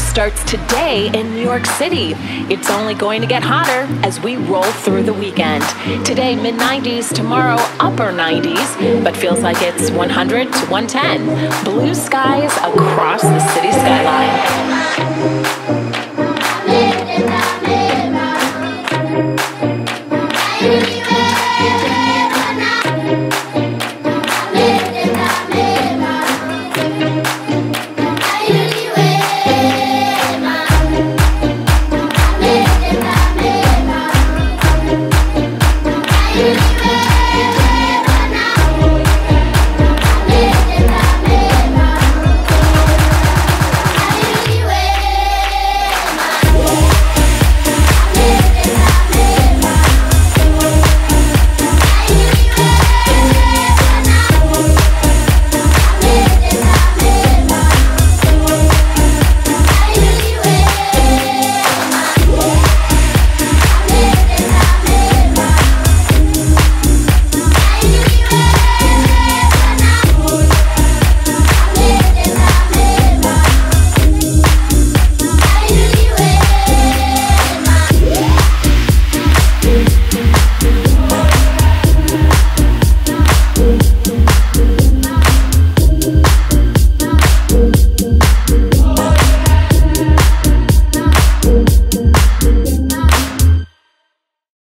Starts today in New York City. It's only going to get hotter as we roll through the weekend. Today, mid 90s, tomorrow, upper 90s, but feels like it's 100 to 110. Blue skies across the city skyline.